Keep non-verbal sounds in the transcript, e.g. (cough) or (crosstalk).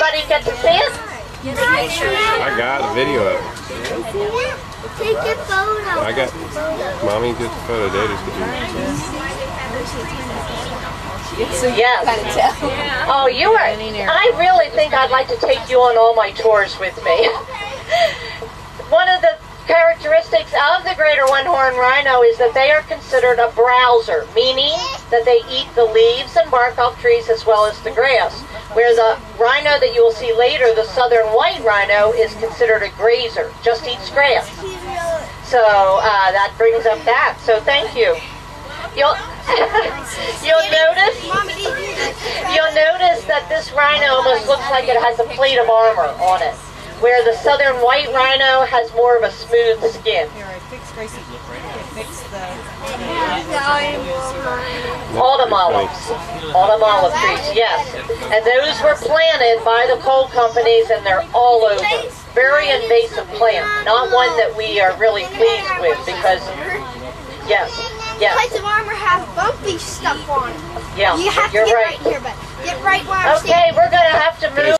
everybody get to see it? I got a video of it. Take your photo. I got mommy gets the photo. Daddy's the Yes. (laughs) Oh, you are. I really think I'd like to take you on all my tours with me. (laughs) One of the characteristics of the greater one-horned rhino is that they are considered a browser, meaning that they eat the leaves and bark off trees as well as the grass. Where the rhino that you will see later, the southern white rhino, is considered a grazer, just eats grass. So uh, that brings up that. So thank you. You'll (laughs) you'll notice you'll notice that this rhino almost looks like it has a plate of armor on it, where the southern white rhino has more of a smooth skin. Here, I fixed Gracie. I fixed the. Autumn autumn olive trees, yes, and those were planted by the coal companies, and they're all over. Very invasive plant, not one that we are really pleased with because, yes, yes, Plates of armor have bumpy stuff on yeah, You have to get right. right here, but get right where I'm Okay,